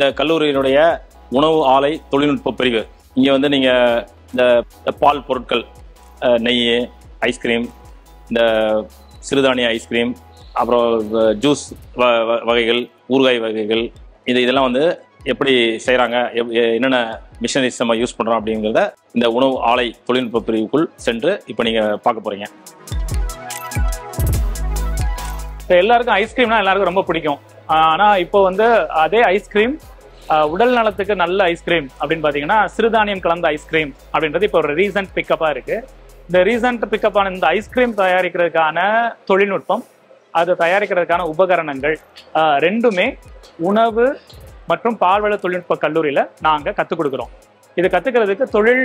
இந்த கல்லூரியினுடைய உணவு ஆலை தொழில்நுட்ப பிரிவு. இங்கே வந்து நீங்கள் இந்த இந்த பால் பொருட்கள் நெய் ஐஸ்கிரீம் இந்த சிறுதானிய ஐஸ்கிரீம் அப்புறம் ஜூஸ் வ- வகைகள் ஊறுகாய் வகைகள் இது இதெல்லாம் வந்து எப்படி செய்கிறாங்க என்னென்ன மிஷினரிஸ் நம்ம யூஸ் பண்ணுறோம் அப்படிங்கிறத இந்த உணவு ஆலை தொழில்நுட்ப பிரிவுக்குள் சென்று இப்போ நீங்கள் பார்க்க போகிறீங்க இப்போ எல்லாருக்கும் ஐஸ்கிரீம்னா எல்லாருக்கும் ரொம்ப பிடிக்கும். ஆனால் இப்போ வந்து அதே ஐஸ்கிரீம் உடல் நலத்துக்கு நல்ல ஐஸ்கிரீம் அப்படின்னு பார்த்தீங்கன்னா சிறுதானியம் கலந்த ஐஸ்கிரீம் அப்படின்றது இப்போ ஒரு ரீசன்ட் பிக்கப்பாக இருக்குது இந்த ரீசன்ட் பிக்கப் ஆன இந்த ஐஸ்கிரீம் தயாரிக்கிறதுக்கான தொழில்நுட்பம் அது தயாரிக்கிறதுக்கான உபகரணங்கள் ரெண்டுமே உணவு மற்றும் பால்வள தொழில்நுட்ப கல்லூரியில் நாங்கள் கற்றுக் கொடுக்குறோம். இது கற்றுக்கிறதுக்கு தொழில்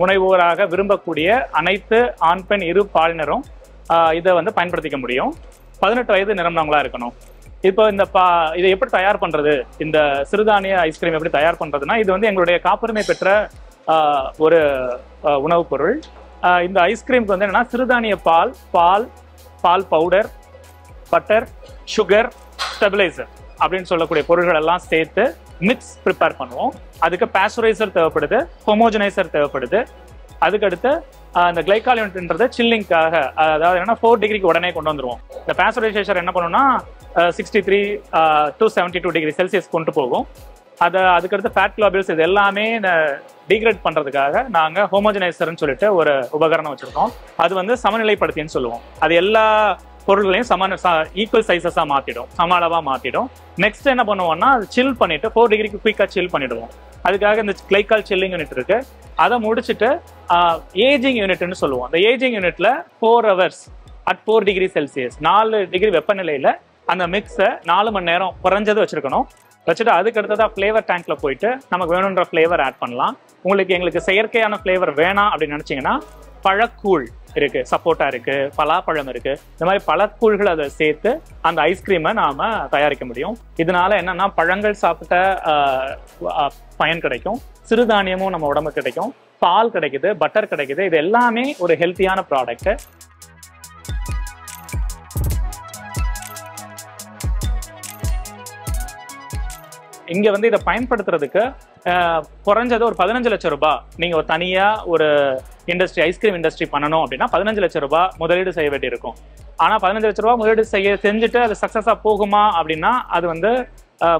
முனைவோராக விரும்பக்கூடிய அனைத்து ஆண் பெண் இரு பாலினரும் இதை வந்து பயன்படுத்திக்க முடியும். பதினெட்டு வயது நிரம்பினவங்களா இருக்கணும். இப்போ இந்த பா இதை எப்படி தயார் பண்றது? இந்த சிறுதானிய ஐஸ்கிரீம் எப்படி தயார் பண்றதுன்னா இது வந்து எங்களுடைய காப்புரிமை பெற்ற ஒரு உணவுப் பொருள். இந்த ஐஸ்கிரீம்க்கு வந்து என்னன்னா சிறுதானிய பால் பால் பால் பவுடர் பட்டர் சுகர் ஸ்டெபிலைசர் அப்படின்னு சொல்லக்கூடிய பொருள்கள் எல்லாம் சேர்த்து மிக்ஸ் ப்ரிப்பேர் பண்ணுவோம். அதுக்கு பேஸ்டரைசர் தேவைப்படுது ஹோமோஜனைசர் தேவைப்படுது. அதுக்கடுத்து அந்த இந்த கிளைகால் யூனிட்ன்றது சில்லிங்காக அதாவது என்னன்னா ஃபோர் டிகிரிக்கு உடனே கொண்டு வந்துருவோம். இந்த பேஸ்டரைசேஷர் என்ன பண்ணுன்னா sixty three to seventy two degree Celsius கொண்டு போகும். அதை அதுக்கடுத்து ஃபேட் கிளாபிள்ஸ் இது எல்லாமே டிகிரேட் பண்ணுறதுக்காக நாங்கள் ஹோமோஜனைசர்னு சொல்லிட்டு ஒரு உபகரணம் வச்சுருக்கோம். அது வந்து சமநிலைப்படுத்தின்னு சொல்லுவோம். அது எல்லா பொருள்களையும் சம ஈக்குவல் சைஸஸாக மாற்றிடும் சம அளவாக மாற்றிடும் நெக்ஸ்ட் என்ன பண்ணுவோம்னா அது சில் பண்ணிட்டு ஃபோர் டிகிரிக்கு குயிக்காக சில் பண்ணிடுவோம். அதுக்காக இந்த கிளைக்கால் சில்லிங் யூனிட் இருக்கு. அதை முடிச்சுட்டு ஏஜிங் யூனிட்னு சொல்லுவோம். அந்த ஏஜிங் யூனிட்ல four hours at four degree Celsius நாலு டிகிரி வெப்பநிலையில் அந்த மிக்ஸை நாலு மணி நேரம் குறைஞ்சது வச்சுருக்கணும். வச்சுட்டு அதுக்கடுத்ததாக ஃப்ளேவர் டேங்க்கில் போயிட்டு நமக்கு வேணுன்ற ஃப்ளேவர் ஆட் பண்ணலாம். உங்களுக்கு எங்களுக்கு செயற்கையான ஃப்ளேவர் வேணாம் அப்படின்னு நினச்சிங்கன்னா பழக்கூழ் இருக்குது சப்போட்டா இருக்கு பலாப்பழம் இருக்குது இந்த மாதிரி பழக்கூழ்கள் அதை சேர்த்து அந்த ஐஸ்கிரீமை நாம் தயாரிக்க முடியும். இதனால என்னன்னா பழங்கள் சாப்பிட்ட பயன் கிடைக்கும். சிறுதானியமும் நம்ம உடம்புக்கு கிடைக்கும். பால் கிடைக்குது பட்டர் கிடைக்குது. இது எல்லாமே ஒரு ஹெல்த்தியான ப்ராடக்ட் இங்க வந்து இதை பயன்படுத்துறதுக்கு குறைஞ்சது ஒரு பதினஞ்சு லட்சம் ரூபாய். நீங்க ஒரு தனியா ஒரு இண்டஸ்ட்ரி ஐஸ்கிரீம் இண்டஸ்ட்ரி பண்ணணும் அப்படின்னா பதினஞ்சு லட்சம் ரூபாய் முதலீடு செய்ய வேண்டியிருக்கும். ஆனா பதினஞ்சு லட்சம் ரூபாய் முதலீடு செய்ய செஞ்சுட்டு அது சக்சஸா போகுமா அப்படின்னா அது வந்து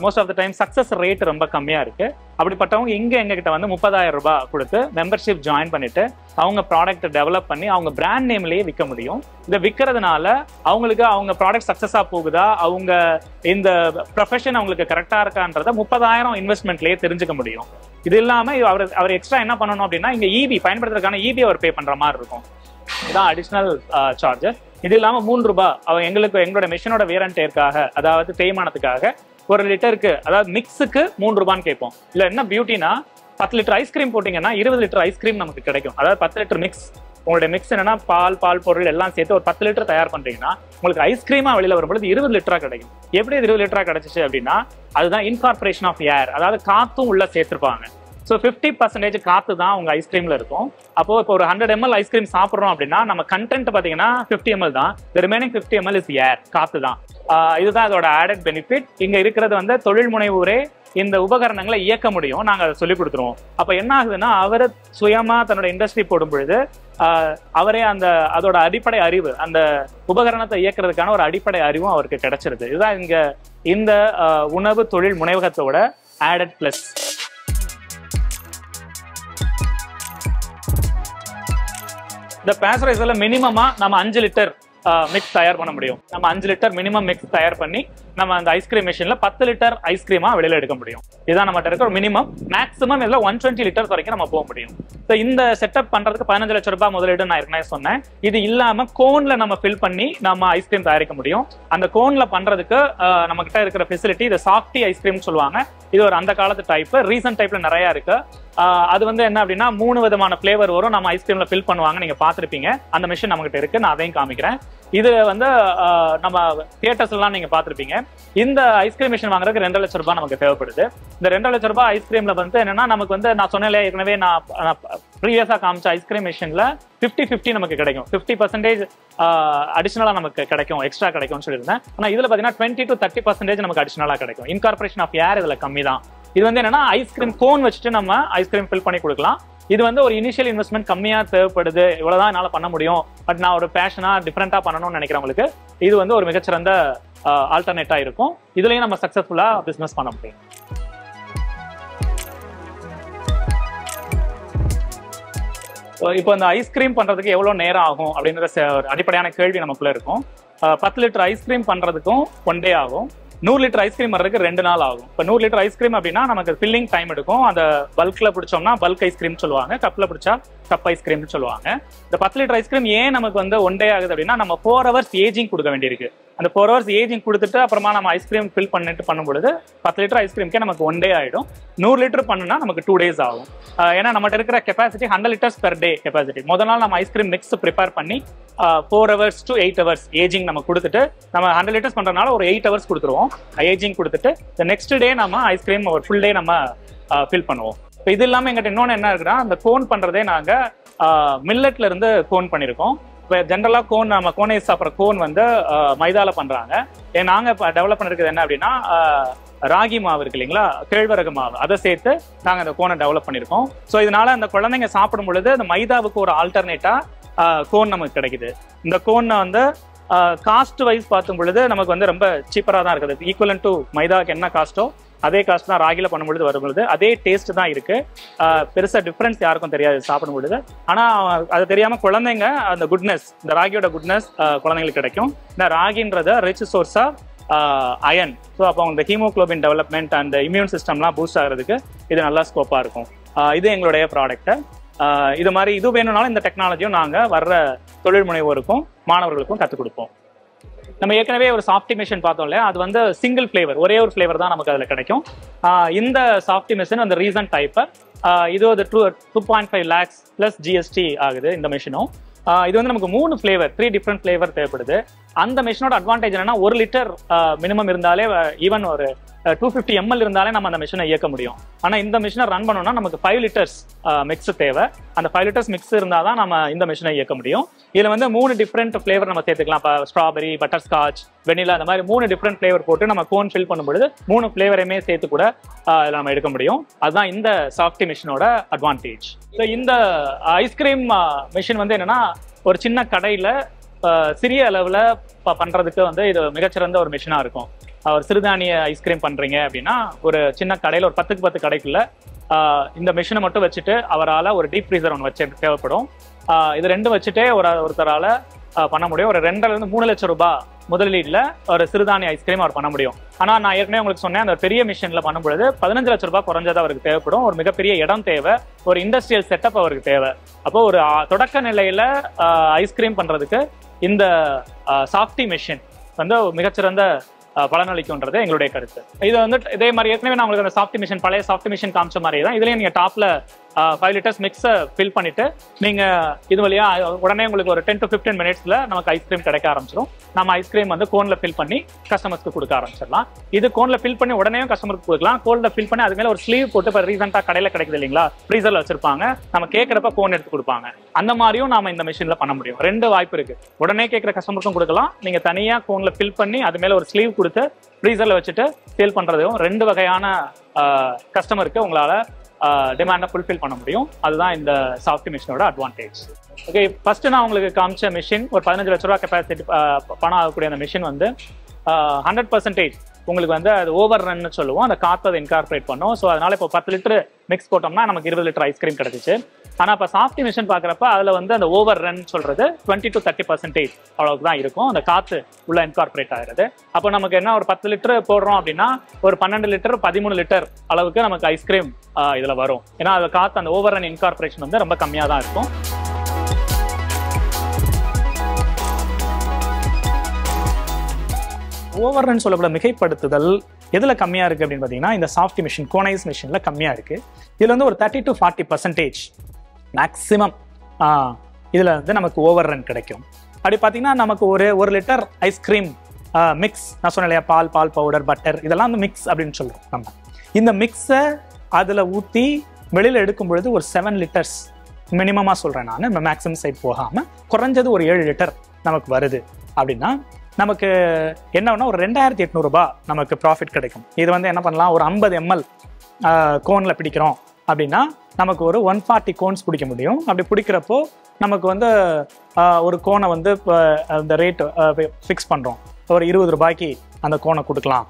most of the time success rate ரொம்ப கம்மியா இருக்கு. அப்படிப்பட்டவங்க இங்க எங்க கிட்ட வந்து முப்பதாயிரம் ரூபாய் கொடுத்து மெம்பர்ஷிப் ஜாயின் பண்ணிட்டு அவங்க ப்ராடக்ட் டெவலப் பண்ணி அவங்க பிராண்ட் நேம்லயே விற்க முடியும். இதை விற்கிறதுனால அவங்களுக்கு அவங்க ப்ராடக்ட் சக்ஸஸாக போகுதா? அவங்க இந்த ப்ரொஃபஷன் அவங்களுக்கு கரெக்டா இருக்கான்றத முப்பதாயிரம் இன்வெஸ்ட்மெண்ட்லயே தெரிஞ்சுக்க முடியும். இது இல்லாம அவர் அவர் எக்ஸ்ட்ரா என்ன பண்ணணும் அப்படின்னா இங்க இபி பயன்படுத்துறதுக்கான இபி அவர் பே பண்ற மாதிரி இருக்கும். இதான் அடிஷனல் சார்ஜஸ் uh, இது இல்லாம மூணு ரூபாய் அவன் எங்களுக்கு எங்களோட மிஷினோட வேரண்ட் அதாவது தேய்மானத்துக்காக ஒரு லிட்டருக்கு அதாவது மிக்ஸுக்கு மூணு ரூபான்னு கேட்போம். இல்ல என்ன பியூட்டினா பத்து லிட்டர் ஐஸ்கிரீம் போட்டீங்கன்னா இருபது லிட்டர் ஐஸ்கிரீம் நமக்கு கிடைக்கும். அதாவது பத்து லிட்டர் மிக்ஸ் உங்களுடைய மிக்ஸ் என்னன்னா பால் பால் பொருள் எல்லாம் சேர்த்து ஒரு பத்து லிட்டர் தயார் பண்றீங்கன்னா உங்களுக்கு ஐஸ்கிரீமா வெளியில வரும்பொழுது இருபது லிட்டரா கிடைக்கும். எப்படி இருபது லிட்டரா கிடைச்சிச்சு அப்படின்னா அதுதான் இன்கார்பரேஷன் ஆஃப் ஏர் அதாவது காத்தும் உள்ள சேர்த்திருப்பாங்க. ஸோ ஃபிஃப்டி பர்சன்டேஜ் காத்து தான் உங்க ஐஸ்கிரீம்ல இருக்கும். அப்போ இப்போ ஒரு ஹண்ட்ரட் எம்எல் ஐஸ்கிரீம் சாப்பிட்றோம் அப்படின்னா நம்ம கண்டென்ட் பார்த்தீங்கன்னா ஃபிஃப்டி எம்எல் தான். Remaining fifty ML is air காத்து தான். இதுதான் அதோட ஆடட் பெனிஃபிட் இங்க இருக்கிறது வந்து தொழில் முனைவோரே இந்த உபகரணங்களை இயக்க முடியும். நாங்க அதை சொல்லி கொடுத்துருவோம். அப்ப என்ன ஆகுதுன்னா அவர் சுயமா தன்னோட இண்டஸ்ட்ரி போடும் பொழுது அவரே அந்த அதோட அடிப்படை அறிவு அந்த உபகரணத்தை இயக்குறதுக்கான ஒரு அடிப்படை அறிவும் அவருக்கு கிடைச்சிருது. இதுதான் இங்க இந்த உணவு தொழில் முனைவகத்தோட ஆடட் பிளஸ் இந்த பேசரைசர்ல மினிமமா நம்ம அஞ்சு லிட்டர் மிக்ஸ் தயார் பண்ண முடியும். நம்ம அஞ்சு லிட்டர் மினிமம் மிக்ஸ் தயார் பண்ணி நம்ம அந்த ஐஸ்கிரீம் மிஷின்ல பத்து லிட்டர் ஐஸ்கிரீமா வெளியில் எடுக்க முடியும். இதுதான் நம்ம இருக்கிற மினிமம் மேக்ஸிமம் இதில் ஒன் டுவெண்ட்டி லிட்டர்ஸ் வரைக்கும் நம்ம போக முடியும். ஸோ இந்த செட்டப் பண்றதுக்கு பதினஞ்சு லட்ச ரூபாய் முதலீடு நான் ஏற்கனவே சொன்னேன். இது இல்லாம கோன்ல நம்ம ஃபில் பண்ணி நம்ம ஐஸ்கிரீம் தயாரிக்க முடியும். அந்த கோன்ல பண்றதுக்கு நம்மகிட்ட நம்ம கிட்ட இருக்கிற ஃபெசிலிட்டி இது சாஃப்டி ஐஸ்கிரீம் சொல்லுவாங்க. இது ஒரு அந்த காலத்து டைப் ரீசன்ட் டைப்ல நிறைய இருக்கு. அது வந்து என்ன அப்படின்னா மூணு விதமான ஃபிளேவர் வரும். நம்ம ஐஸ்கிரீம்ல ஃபில் பண்ணுவாங்க நீங்க பார்த்திருப்பீங்க. அந்த மிஷின் நம்ம கிட்ட இருக்கு. நான் அதையும் காமிக்கிறேன். இது வந்து நம்ம தியேட்டர்ஸ் எல்லாம் நீங்க பாத்திருப்பீங்க இந்த ஐஸ்கிரீம் மிஷின் வாங்குறதுக்கு ரெண்டு லட்சம் ரூபாய் நமக்கு தேவைப்படுது. இந்த ரெண்டு லட்சம் ரூபாய் ஐஸ்கிரீம்ல வந்து என்னன்னா நமக்கு வந்து நான் சொன்னேன் ஏற்கனவே நான் ப்ரீவியஸா காமிச்ச ஐஸ்கிரீம் மிஷின்ல ஃபிஃப்டி ஃபிஃப்டி நமக்கு கிடைக்கும். ஃபிஃப்டி பர்சன்டேஜ் அடிஷனலாக நமக்கு கிடைக்கும் எக்ஸ்ட்ரா கிடைக்கும்னு சொல்லியிருந்தேன். ஆனால் இதில் பார்த்தீங்கன்னா டுவெண்ட்டி டு தேர்ட்டி பர்சன்டேஜ் நமக்கு அடிஷனலாக கிடைக்கும். இன்கார்பரேஷன் ஆஃப் ஏர் இதில் கம்மி தான் இது வந்து என்னன்னா ஐஸ்கிரீம் கோன் வச்சுட்டு நம்ம ஐஸ்கிரீம் ஃபில் பண்ணி கொடுக்கலாம். இது வந்து ஒரு இனிஷியல் இன்வெஸ்ட்மெண்ட் கம்மியா தேவைப்படுது. இவ்வளவுதான் என்னால பண்ண முடியும். பட் நான் ஒரு பேஷனா டிஃப்ரெண்டா பண்ணணும்னு நினைக்கிறவங்களுக்கு இது வந்து ஒரு மிகச்சிறந்த ஆல்டர்னேட்டா இருக்கும். இதுலயும் நம்ம சக்சஸ்ஃபுல்லா பிசினஸ் பண்ண முடியும். இப்போ இந்த ஐஸ்கிரீம் பண்றதுக்கு எவ்வளவு நேரம் ஆகும் அப்படின்ற ஒரு அடிப்படையான கேள்வி நமக்குள்ள இருக்கும். பத்து லிட்டர் ஐஸ்கிரீம் பண்றதுக்கும் ஒன் டே ஆகும். நூறு லிட்டர் ஐஸ்கிரீம் வர்றதுக்கு ரெண்டு நாள் ஆகும். இப்போ நூறு லிட்டர் ஐஸ்கிரீம் அப்படின்னா நமக்கு ஃபில்லிங் டைம் எடுக்கும். அந்த பல்க்ல பிடிச்சோம்னா பல்க் ஐஸ்கிரீம் சொல்லுவாங்க. கப்ல பிடிச்சா கப் ஐஸ்கிரீம்னு சொல்லுவாங்க. இந்த பத்து லிட்டர் ஐஸ்கிரீம் ஏன் நமக்கு வந்து ஒன் டே ஆகுது அப்படின்னா நம்ம ஃபோர் ஹவர்ஸ் ஏஜிங் கொடுக்க வேண்டியிருக்கு. அந்த ஃபோர் ஹவர்ஸ் ஏஜிங் கொடுத்துட்டு அப்புறமா நம்ம ஐஸ்கிரீம் ஃபில் பண்ணிட்டு பண்ணும்பொழுது பத்து லிட்டர் ஐஸ்கிரீம்க்கே நமக்கு ஒன் டே ஆயிடும். நூறு லிட்டர் பண்ணுனா நமக்கு டூ டேஸ் ஆகும். ஆஹ் ஏன்னா நம்மகிட்ட இருக்கிற capacity hundred litres per day capacity முதல் நாள் நம்ம ஐஸ்கிரீம் மிக்ஸ் ப்ரிப்பேர் பண்ணி four hours to eight hours ageing நம்ம கொடுத்துட்டு நம்ம ஹண்ட்ரட் லிட்டர்ஸ் பண்ணுறதுனால ஒரு எயிட் ஹவர்ஸ் கொடுத்துருவோம். ஏஜிங் கொடுத்துட்டு நெக்ஸ்ட் டே நம்ம ஐஸ்கிரீம் ஒரு ஃபுல் டே நம்ம ஃபில் பண்ணுவோம். இப்போ இது இல்லாமல் எங்கிட்ட இன்னொன்று என்ன இருக்குன்னா அந்த கோன் பண்றதே நாங்கள் மில்லட்ல இருந்து கோன் பண்ணியிருக்கோம் இப்போ ஜென்ரலாக கோன் நம்ம கோனை சாப்பிட்ற கோன் வந்து மைதாவில் மைதால பண்றாங்க. ஏன் நாங்கள் இப்போ டெவலப் பண்ணிருக்கிறது என்ன அப்படின்னா ராகி மாவு இருக்கு இல்லைங்களா? கேழ்வரகு மாவு. அதை சேர்த்து நாங்கள் அந்த கோனை டெவலப் பண்ணியிருக்கோம் ஸோ இதனால அந்த குழந்தைங்க சாப்பிடும் பொழுது அந்த மைதாவுக்கு ஒரு ஆல்டர்னேட்டாக கோன் நமக்கு கிடைக்குது. இந்த கோனை வந்து காஸ்ட் வைஸ் பார்க்கும் பொழுது நமக்கு வந்து ரொம்ப சீப்பராக தான் இருக்குது. ஈக்குவலன் டு மைதாவுக்கு என்ன காஸ்ட்டோ அதே காசு தான் ராகியில் பண்ணும்பொழுது வரும்பொழுது அதே டேஸ்ட் தான் இருக்கு. பெருசாக டிஃப்ரென்ஸ் யாருக்கும் தெரியாது சாப்பிடும் பொழுது. ஆனால் அது தெரியாமல் குழந்தைங்க அந்த குட்னஸ் இந்த ராகியோட குட்னஸ் குழந்தைங்களுக்கு கிடைக்கும். இந்த ராகின்றத rich source of iron so அப்போ அவங்க ஹீமோக்ளோபின் டெவலப்மெண்ட் அந்த இம்யூன் சிஸ்டம்லாம் பூஸ்ட் ஆகிறதுக்கு இது நல்லா ஸ்கோப்பாக இருக்கும். இது எங்களுடைய ப்ராடக்ட்டை இது மாதிரி இது வேணும்னாலும் இந்த டெக்னாலஜியும் நாங்கள் வர்ற தொழில் முனைவோருக்கும் மாணவர்களுக்கும் கற்றுக் கொடுப்போம். நம்ம ஏற்கனவே ஒரு சாஃப்டிமேஷன் பார்த்தோம் இல்லையா? அது வந்து சிங்கிள் ஃப்ளேவர் ஒரே ஒரு ஃப்ளேவர் தான் நமக்கு அதில் கிடைக்கும். இந்த சாஃப்டிமேஷன் அந்த ரீசன் டைப்பர் இது ஒரு two two point five lakhs plus GST ஆகுது இந்த மிஷினும் இது வந்து நமக்கு மூணு ஃப்ளேவர் த்ரீ டிஃப்ரெண்ட் ஃப்ளேவர் தேவைப்படுது. அந்த மிஷினோட அட்வான்டேஜ் என்னன்னா ஒரு லிட்டர் மினிமம் இருந்தாலே ஈவன் ஒரு டூ ஃபிஃப்டி எம்எல் இருந்தாலே நம்ம அந்த மிஷினை இயக்க முடியும். ஆனால் இந்த மிஷினை ரன் பண்ணோம்னா நமக்கு ஃபைவ் லிட்டர்ஸ் மிக்ஸ் தேவை. அந்த ஃபைவ் லிட்டர்ஸ் மிக்ஸ் இருந்தால் தான் நம்ம இந்த மிஷினை இயக்க முடியும். இதில் வந்து மூணு டிஃப்ரெண்ட் ஃப்ளேவர் நம்ம சேர்த்துக்கலாம். இப்போ ஸ்ட்ராபெரி பட்டர் ஸ்காட்ச் வெனிலா அந்த மாதிரி மூணு டிஃப்ரெண்ட் ஃப்ளேவர் போட்டு நம்ம கோன் ஃபில் பண்ணும்பொழுது மூணு ஃப்ளேவரையுமே சேர்த்து கூட இதில் நம்ம எடுக்க முடியும். அதுதான் இந்த சாஃப்டி மிஷினோட அட்வான்டேஜ் ஸோ இந்த ஐஸ்கிரீம் மிஷின் வந்து என்னன்னா ஒரு சின்ன கடையில் சிறிய அளவில் பண்ணுறதுக்கு வந்து இது மிகச்சிறந்த ஒரு மிஷினாக இருக்கும். ஒரு சிறுதானிய ஐஸ்கிரீம் பண்ணுறீங்க அப்படின்னா ஒரு சின்ன கடையில் ஒரு பத்துக்கு பத்து கடைக்குள்ள இந்த மிஷினை மட்டும் வச்சுட்டு அவரால் ஒரு டீப் ஃப்ரீசர் ஒன்று வச்சு தேவைப்படும். இது ரெண்டும் வச்சுட்டே ஒரு ஒருத்தரால் பண்ண முடியும். ஒரு ரெண்டுலேருந்து மூணு லட்சம் ரூபாய் முதலீடுல ஒரு சிறுதானிய ஐஸ்கிரீம் அவர் பண்ண முடியும். ஆனா நான் ஏற்கனவே உங்களுக்கு சொன்னேன் அந்த பெரிய மிஷின்ல பண்ணும்பொழுது பதினஞ்சு லட்ச ரூபாய் குறைஞ்சது அவருக்கு தேவைப்படும். ஒரு மிகப்பெரிய இடம் தேவை. ஒரு இண்டஸ்ட்ரியல் செட்டப் அவருக்கு தேவை. அப்போ ஒரு தொடக்க நிலையில ஐஸ்கிரீம் பண்றதுக்கு இந்த சாஃப்டி மிஷின் வந்து மிகச்சிறந்த பலனளிக்கும்ன்றது எங்களுடைய கருத்து. இது வந்து இதே மாதிரி ஏற்கனவே நான் உங்களுக்கு அந்த சாஃப்டி மிஷின் பழைய சாஃப்டி மிஷின் காமிச்ச மாதிரி தான். இதுலயும் நீங்க டாப்ல ஃபைவ் லிட்டர்ஸ் மிக்ஸை ஃபில் பண்ணிட்டு நீங்க இது வழியா உடனே உங்களுக்கு ஒரு டென் டு ஃபிஃப்டீன் மினிட்ஸில் நமக்கு ஐஸ்கிரீம் கிடைக்க ஆரம்பிச்சிடும் நம்ம ஐஸ்கிரீம் வந்து கோனில் ஃபில் பண்ணி கஸ்டமர்ஸ்க்கு கொடுக்க ஆரம்பிச்சிடலாம். இது கோனில் ஃபில் பண்ணி உடனே கஸ்டமருக்கு கொடுக்கலாம். கோனில் ஃபில் பண்ணி அது மேலே ஒரு ஸ்லீவ் போட்டு இப்போ ரீசெண்டாக கடையில் கிடைக்குது இல்லைங்களா? ஃப்ரீசரில் வச்சிருப்பாங்க. நம்ம கேட்குறப்ப கோன் எடுத்து கொடுப்பாங்க. அந்த மாதிரியும் நாம இந்த மிஷினில் பண்ண முடியும். ரெண்டு வாய்ப்பு இருக்கு. உடனே கேட்குற கஸ்டமருக்கும் கொடுக்கலாம். நீங்க தனியாக கோனில் ஃபில் பண்ணி அது மேல ஒரு ஸ்லீவ் கொடுத்து ஃப்ரீசர்ல வச்சுட்டு சேல் பண்றதையும் ரெண்டு வகையான கஸ்டமருக்கு உங்களால டிமாண்டை ஃபுல்ஃபில் பண்ண முடியும். அதுதான் இந்த சாஃப்ட் மிஷினோட அட்வான்டேஜ் ஓகே ஃபர்ஸ்ட் நான் உங்களுக்கு காமிச்ச மிஷின் ஒரு பதினஞ்சு லட்ச ரூபா கெப்பாசிட்டி பணம் ஆகக்கூடிய அந்த மிஷின் வந்து ஹண்ட்ரட் பர்சன்டேஜ் உங்களுக்கு வந்து அது ஓவர் ரன்னு சொல்லுவோம். அந்த காற்று அதை இன்கார்பரேட் பண்ணும். ஸோ அதனால இப்போ பத்து லிட்டர் மிக்ஸ் போட்டோம்னா நமக்கு இருபது லிட்டர் ஐஸ்கிரீம் கிடைச்சிச்சு. ஆனால் இப்போ சாஃப்டி மிஷின் பார்க்குறப்ப அதில் வந்து அந்த ஓவர் ரன் சொல்றது டுவெண்ட்டி டு தேர்ட்டி பர்சன்டேஜ் அளவுக்கு தான் இருக்கும். அந்த காற்று உள்ள இன்கார்பரேட் ஆகிறது. அப்போ நமக்கு என்ன ஒரு பத்து லிட்டர் போடுறோம் அப்படின்னா ஒரு பன்னெண்டு லிட்டர் பதிமூணு லிட்டர் அளவுக்கு நமக்கு ஐஸ்கிரீம் இதில் வரும். ஏன்னா அது காற்று அந்த ஓவர் ரன் இன்கார்பரேஷன் வந்து ரொம்ப கம்மியாக தான் இருக்கும். ஓவர் ரன் சொல்லப்பட மிகைப்படுத்துதல் எதில் கம்மியாக இருக்குது அப்படின்னு பார்த்தீங்கன்னா இந்த சாஃப்ட் மிஷின் கோனைஸ் மிஷினில் கம்மியாக இருக்குது இதில் வந்து ஒரு thirty to forty percentage maximum இதில் வந்து நமக்கு ஓவர் ரன் கிடைக்கும். அப்படி பார்த்தீங்கன்னா நமக்கு ஒரு ஒரு லிட்டர் ஐஸ்கிரீம் மிக்ஸ் நான் சொன்னேன் இல்லையா பால் பால் பவுடர் பட்டர் இதெல்லாம் வந்து மிக்ஸ் அப்படின்னு சொல்லுவோம் நம்ம. இந்த மிக்ஸை அதில் ஊற்றி வெளியில் எடுக்கும் பொழுது ஒரு செவன் லிட்டர்ஸ் மினிமமாக சொல்கிறேன் நான். மேக்ஸிமம் சைட் போகாமல் குறைஞ்சது ஒரு ஏழு லிட்டர் நமக்கு வருது அப்படின்னா நமக்கு என்னன்னா ஒரு ரெண்டாயிரத்தி எட்நூறுபா நமக்கு ப்ராஃபிட் கிடைக்கும். இது வந்து என்ன பண்ணலாம்? ஒரு ஐம்பது எம்எல் கோனில் பிடிக்கிறோம் அப்படின்னா நமக்கு ஒரு ஒன் ஃபார்ட்டி கோன்ஸ் பிடிக்க முடியும். அப்படி பிடிக்கிறப்போ நமக்கு வந்து ஒரு கோனை வந்து இப்போ அந்த ரேட் ஃபிக்ஸ் பண்ணுறோம் ஒரு இருபது ரூபாய்க்கு அந்த கோனை கொடுக்கலாம்.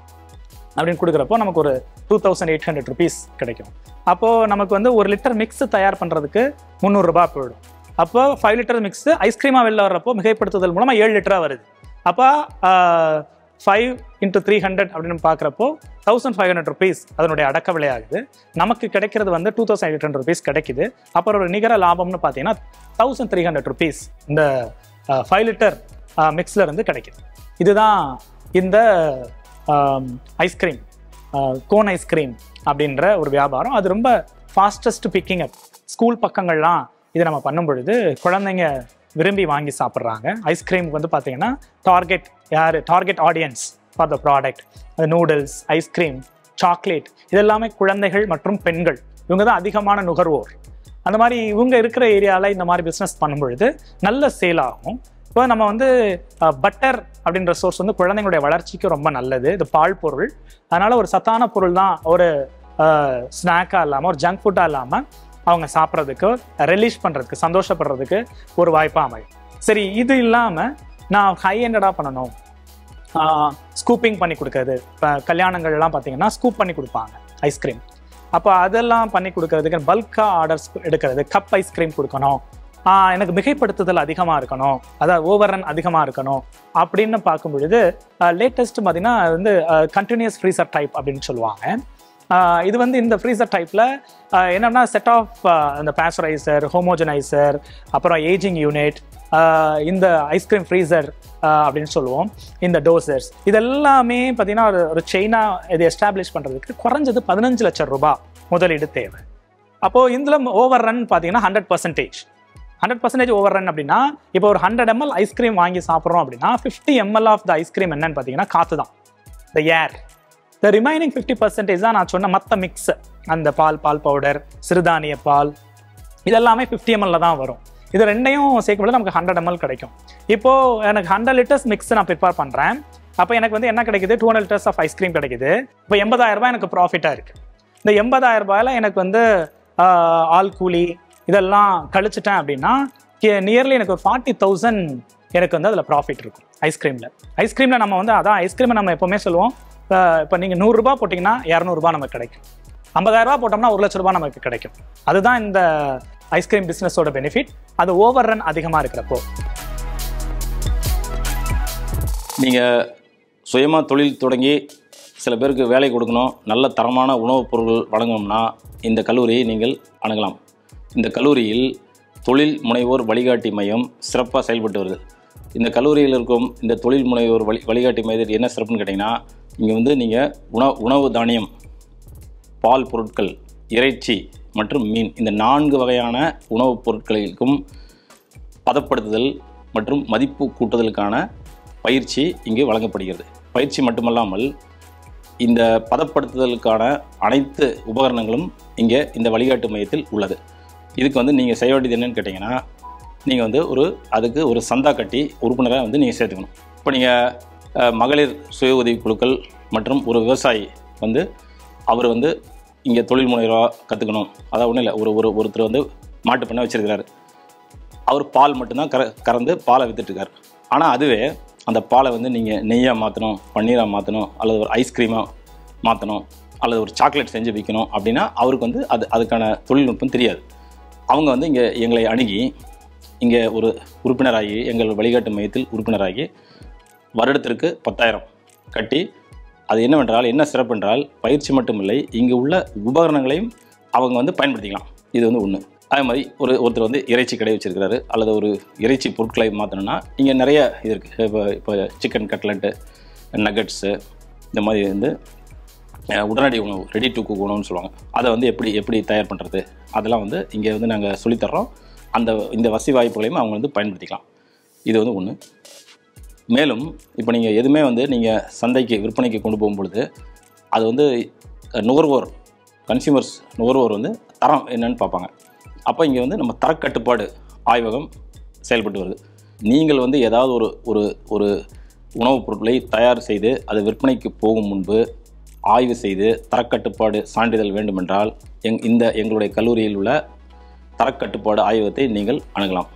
அப்படின்னு கொடுக்குறப்போ நமக்கு ஒரு two thousand eight hundred rupees கிடைக்கும். அப்போது நமக்கு வந்து ஒரு லிட்டர் மிக்ஸ் தயார் பண்ணுறதுக்கு முந்நூறுரூபா போயிடும். அப்போ ஃபைவ் லிட்டர் மிக்ஸ் ஐஸ்கிரீமாக வெளில வர்றப்போ மிகைப்படுத்துதல் மூலமாக ஏழு லிட்டராக வருது. அப்போ ஃபைவ் இன்ட்டு த்ரீ ஹண்ட்ரட் அப்படின்னு பார்க்குறப்போ தௌசண்ட் ஃபைவ் ஹண்ட்ரட் ருபீஸ் அதனுடைய அடக்க விலையாகுது. நமக்கு கிடைக்கிறது வந்து two thousand eight hundred rupees கிடைக்குது. அப்புறம் ஒரு நிகர லாபம்னு பார்த்தீங்கன்னா தௌசண்ட் த்ரீ ஹண்ட்ரட் ருபீஸ் இந்த ஃபைவ் லிட்டர் மிக்ஸ்லேருந்து கிடைக்குது. இதுதான் இந்த ஐஸ்கிரீம் கோன் ஐஸ்கிரீம் அப்படின்ற ஒரு வியாபாரம். அது ரொம்ப ஃபாஸ்டஸ்ட் பிக்கிங் அப் ஸ்கூல் பக்கங்கள்லாம் இதை நம்ம பண்ணும் பொழுது குழந்தைங்க விரும்பி வாங்கி சாப்பிட்றாங்க. ஐஸ்கிரீமுக்கு வந்து பார்த்தீங்கன்னா டார்கெட் யார்? Target audience for the product noodles ice cream chocolate இதெல்லாமே குழந்தைகள் மற்றும் பெண்கள். இவங்க தான் அதிகமான நுகர்வோர். அந்த மாதிரி இவங்க இருக்கிற ஏரியாவில் இந்த மாதிரி பிஸ்னஸ் பண்ணும்பொழுது நல்ல சேல் ஆகும். இப்போ நம்ம வந்து பட்டர் அப்படின்ற சோர்ஸ் வந்து குழந்தைங்களுடைய வளர்ச்சிக்கு ரொம்ப நல்லது. இது பால் பொருள். அதனால ஒரு சத்தான பொருள் தான் ஒரு ஸ்நாக்காக இல்லாமல் ஒரு ஜங்க் ஃபுட்டாக இல்லாமல் அவங்க சாப்பிட்றதுக்கு ரிலீஸ் பண்ணுறதுக்கு சந்தோஷப்படுறதுக்கு ஒரு வாய்ப்பாக அமையும். சரி இது இல்லாமல் நான் ஹை ஹெண்டடாக பண்ணணும். ஸ்கூப்பிங் பண்ணி கொடுக்கறது. இப்போ கல்யாணங்கள்லாம் பார்த்தீங்கன்னா ஸ்கூப் பண்ணி கொடுப்பாங்க ஐஸ்கிரீம் அப்போ அதெல்லாம் பண்ணி கொடுக்கறதுக்கு பல்காக ஆர்டர்ஸ் எடுக்கிறது கப் ஐஸ்கிரீம் கொடுக்கணும். எனக்கு மிகைப்படுத்துதல் அதிகமாக இருக்கணும். அதாவது ஓவர் ரன் அதிகமாக இருக்கணும். அப்படின்னு பார்க்கும் பொழுது லேட்டஸ்ட் பார்த்தீங்கன்னா வந்து கண்டினியூஸ் ஃப்ரீசர் டைப் அப்படின்னு சொல்லுவாங்க. இது வந்து இந்த ஃப்ரீசர் டைப்பில் என்னென்னா செட் ஆஃப் அந்த பேஸ்டரைசர் ஹோமோஜனைசர் அப்புறம் ஏஜிங் யூனிட் இந்த ஐஸ்கிரீம் ஃப்ரீசர் அப்படின்னு சொல்லுவோம். இந்த டோசர்ஸ் இதெல்லாமே பார்த்தீங்கன்னா ஒரு ஒரு செயினா இது எஸ்டாப்ளிஷ் பண்ணுறதுக்கு குறைஞ்சது பதினஞ்சு லட்சம் ரூபாய் முதலீடு தேவை. அப்போது இதில் ஓவர் ரன் பார்த்தீங்கன்னா hundred percentage hundred percentage over run அப்படின்னா இப்போ ஒரு ஹண்ட்ரட் எம்எல் ஐஸ்கிரீம் வாங்கி சாப்பிட்றோம் அப்படின்னா fifty ML of the ice cream என்னன்னு பார்த்தீங்கன்னா காற்று தான் the air the remaining fifty percentage தான் நான் சொன்ன மற்ற மிக்ஸ் அந்த பால் பால் பவுடர் சிறுதானிய பால் இதெல்லாமே ஃபிஃப்டி எம்எல்ல தான் வரும். இது ரெண்டையும் சேர்க்கும்போது நமக்கு ஹண்ட்ரட் எம்எல் கிடைக்கும். இப்போது எனக்கு ஹண்ட்ரட் லிட்டர்ஸ் மிக்ஸ் நான் ப்ரிப்பேர் பண்ணுறேன் அப்போ எனக்கு வந்து என்ன கிடைக்குது? Two hundred litres of ice cream கிடைக்குது. இப்போ எண்பதாயிரம் ரூபாய் எனக்கு ப்ராஃபிட்டாக இருக்குது இந்த எண்பதாயிரம் ரூபாயில் எனக்கு வந்து ஆள் கூலி இதெல்லாம் கழிச்சிட்டேன் அப்படின்னா நியர்லி எனக்கு ஒரு ஃபார்ட்டி தௌசண்ட் எனக்கு வந்து அதில் ப்ராஃபிட் இருக்கும். ஐஸ்கிரீமில் ஐஸ்கிரீமில் நம்ம வந்து அதான் ஐஸ்கிரீமை நம்ம எப்போவுமே சொல்லுவோம். இப்போ நீங்கள் நூறுரூபா போட்டிங்கன்னா இரநூறுபா நமக்கு கிடைக்கும். ஐம்பதாயிரரூபா போட்டோம்னா ஒரு லட்ச ரூபாய் நமக்கு கிடைக்கும். அதுதான் இந்த ஐஸ்கிரீம் பிஸ்னஸோட பெனிஃபிட் அது ஓவர் ரன் அதிகமாக இருக்கிறப்போ. நீங்கள் சுயமாக தொழில் தொடங்கி சில பேருக்கு வேலை கொடுக்கணும் நல்ல தரமான உணவுப் பொருள் வழங்கணும்னா இந்த கல்லூரியை நீங்கள் அணுகலாம். இந்த கல்லூரியில் தொழில் முனைவோர் வழிகாட்டி மையம் சிறப்பாக செயல்பட்டு வருது. இந்த கல்லூரியில் இருக்கும் இந்த தொழில் முனைவோர் வழி வழிகாட்டி மையத்தில் என்ன சிறப்புன்னு கேட்டிங்கன்னா இங்கே வந்து நீங்கள் உணவு உணவு தானியம் பால் பொருட்கள் இறைச்சி மற்றும் மீன் இந்த நான்கு வகையான உணவுப் பொருட்களுக்கும் பதப்படுத்துதல் மற்றும் மதிப்பு கூட்டுதலுக்கான பயிற்சி இங்கு வழங்கப்படுகிறது. பயிற்சி மட்டுமல்லாமல் இந்த பதப்படுத்துதலுக்கான அனைத்து உபகரணங்களும் இங்கே இந்த வழிகாட்டு மையத்தில் உள்ளது. இதுக்கு வந்து நீங்கள் செய்ய வேண்டியது என்னென்னு கேட்டிங்கன்னா நீங்கள் வந்து ஒரு அதுக்கு ஒரு சந்தா கட்டி உறுப்பினராக வந்து நீங்கள் சேர்த்துக்கணும். இப்போ நீங்கள் மகளிர் சுய உதவி குழுக்கள் மற்றும் ஒரு விவசாயி வந்து அவர் வந்து இங்கே தொழில் முனைவராக கற்றுக்கணும் அதான் ஒன்றும் இல்லை ஒரு ஒரு ஒருத்தர் வந்து மாட்டு பண்ணை வச்சுருக்கிறாரு. அவர் பால் மட்டும்தான் கற கறந்து பாலை வித்துட்ருக்காரு ஆனால் அதுவே அந்த பாலை வந்து நீங்கள் நெய்யாக மாற்றணும் பன்னீராக மாற்றணும் அல்லது ஒரு ஐஸ்கிரீமாக மாற்றணும் அல்லது ஒரு சாக்லேட் செஞ்சு விற்கணும் அப்படின்னா அவருக்கு வந்து அது அதுக்கான தொழில்நுட்பம் தெரியாது. அவங்க வந்து இங்கே எங்களை அணுகி இங்கே ஒரு உறுப்பினராகி எங்கள் வழிகாட்டு மையத்தில் உறுப்பினராகி வருடத்திற்கு பத்தாயிரம் கட்டி அது என்னவென்றால் என்ன சிறப்பு என்றால் பயிற்சி மட்டுமில்லை இங்கே உள்ள உபகரணங்களையும் அவங்க வந்து பயன்படுத்திக்கலாம். இது வந்து ஒன்று அதே மாதிரி ஒரு ஒருத்தர் வந்து இறைச்சி கடை வச்சுருக்கிறாரு அல்லது ஒரு இறைச்சி பொருட்களை மாற்றணும்னா இங்கே நிறைய இது இருக்குது இப்போ இப்போ சிக்கன் கட்லெட்டு நகட்ஸு இந்த மாதிரி வந்து உடனடி உணவு ரெடி டு குக் உணவுன்னு சொல்லுவாங்க. அதை வந்து எப்படி எப்படி தயார் பண்ணுறது அதெல்லாம் வந்து இங்கே வந்து நாங்கள் சொல்லித்தர்றோம். அந்த இந்த வசதி வாய்ப்புகளையும் அவங்க வந்து பயன்படுத்திக்கலாம். இது வந்து ஒன்று மேலும் இப்போ நீங்கள் எதுவுமே வந்து நீங்கள் சந்தைக்கு விற்பனைக்கு கொண்டு போகும்பொழுது அது வந்து நுகர்வோர் கன்சியூமர்ஸ் நுகர்வோர் வந்து தரம் என்னன்னு பார்ப்பாங்க. அப்போ இங்கே வந்து நம்ம தரக்கட்டுப்பாடு ஆய்வகம் செயல்பட்டு வருது. நீங்கள் வந்து ஏதாவது ஒரு ஒரு ஒரு உணவுப் பொருட்களை தயார் செய்து அதை விற்பனைக்கு போகும் முன்பு ஆய்வு செய்து தரக்கட்டுப்பாடு சான்றிதழ் வேண்டுமென்றால் எங் இந்த எங்களுடைய கல்லூரியில் உள்ள தரக்கட்டுப்பாடு ஆய்வகத்தை நீங்கள் அணுகலாம்.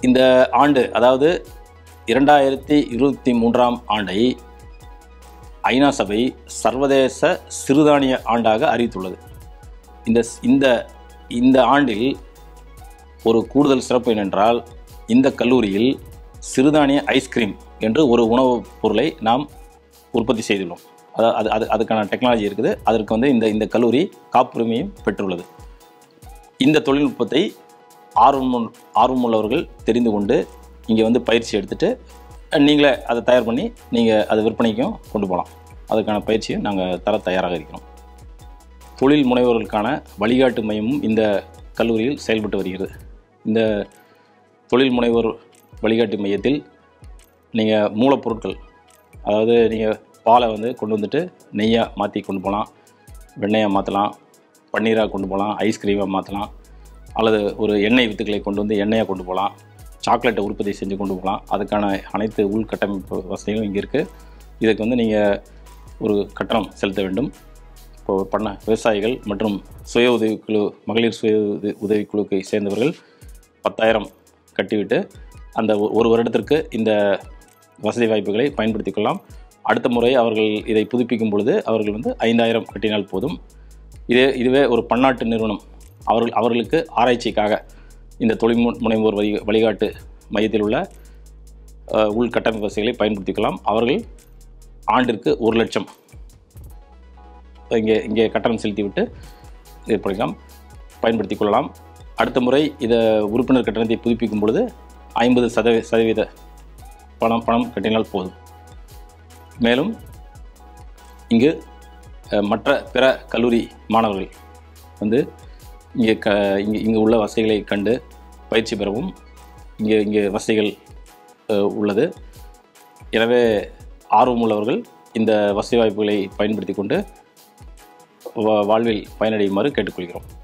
இந்த ஆண்டு அதாவது இரண்டாயிரத்தி இருபத்தி மூன்றாம் ஆண்டை ஐநா சபை சர்வதேச சிறுதானிய ஆண்டாக அறிவித்துள்ளது. இந்த இந்த இந்த ஆண்டில் ஒரு கூடுதல் சிறப்பு என்னென்றால் இந்த கல்லூரியில் சிறுதானிய ஐஸ்கிரீம் என்று ஒரு உணவுப் பொருளை நாம் உற்பத்தி செய்துள்ளோம். அதாவது அது அது அதுக்கான டெக்னாலஜி இருக்குது. அதற்கு வந்து இந்த இந்த கல்லூரி காப்புரிமையும் பெற்றுள்ளது. இந்த தொழில்நுட்பத்தை ஆர்வம் ஆர்வமுள்ளவர்கள் தெரிந்து கொண்டு இங்கே வந்து பயிற்சி எடுத்துட்டு நீங்களே அதை தயார் பண்ணி நீங்கள் அதை விற்பனைக்கும் கொண்டு போகலாம். அதுக்கான பயிற்சியை நாங்கள் தர தயாராக இருக்கிறோம். தொழில் முனைவோர்களுக்கான வழிகாட்டு மையமும் இந்த கல்லூரியில் செயல்பட்டு வருகிறது. இந்த தொழில் முனைவோர் வழிகாட்டு மையத்தில் நீங்கள் மூலப்பொருட்கள் அதாவது நீங்கள் பாலை வந்து கொண்டு வந்துட்டு நெய்யாக மாற்றி கொண்டு போகலாம் வெண்ணெயாக மாற்றலாம் பன்னீராக கொண்டு போகலாம் ஐஸ்கிரீமாக மாற்றலாம் அல்லது ஒரு எண்ணெய் வித்துக்களை கொண்டு வந்து எண்ணெயாக கொண்டு போகலாம். சாக்லேட்டை உற்பத்தி செஞ்சு கொண்டு போகலாம். அதுக்கான அனைத்து உள்கட்டமைப்பு வசதிகளும் இங்கே இருக்குது இதுக்கு வந்து நீங்கள் ஒரு கட்டணம் செலுத்த வேண்டும். இப்போ பண்ண விவசாயிகள் மற்றும் சுய உதவிக்குழு மகளிர் சுய உதவி உதவிக்குழுக்கை சேர்ந்தவர்கள் பத்தாயிரம் கட்டிவிட்டு அந்த ஒ- ஒரு வருடத்திற்கு இந்த வசதி வாய்ப்புகளை பயன்படுத்தி கொள்ளலாம். அடுத்த முறை அவர்கள் இதை புதுப்பிக்கும் பொழுது அவர்கள் வந்து ஐந்தாயிரம் கட்டினால் போதும். இதே இதுவே ஒரு பன்னாட்டு நிறுவனம். அவர்கள் அவர்களுக்கு ஆராய்ச்சிக்காக இந்த தொழில் முனைவோர் வழி வழிகாட்டு மையத்தில் உள்ள உள்கட்டமைப்பு வசதிகளை பயன்படுத்திக்கலாம். அவர்கள் ஆண்டிற்கு ஒரு லட்சம் இங்கே இங்கே கட்டணம் செலுத்திவிட்டு இது பண்ணிக்கலாம் பயன்படுத்தி கொள்ளலாம். அடுத்த முறை இதை உறுப்பினர் கட்டணத்தை புதுப்பிக்கும் பொழுது ஐம்பது சதவீ சதவீத பணம் பணம் கட்டினால் போதும். மேலும் இங்கு மற்ற பிற கல்லூரி மாணவர்கள் வந்து இங்கே க இங்கே இங்கே உள்ள வசதிகளை கண்டு பயிற்சி பெறவும் இங்கே இங்கே வசதிகள் உள்ளது. எனவே ஆர்வமுள்ளவர்கள் இந்த வசதி வாய்ப்புகளை பயன்படுத்தி கொண்டு வா- வாழ்வில் பயனடையுமாறு கேட்டுக்கொள்கிறோம்.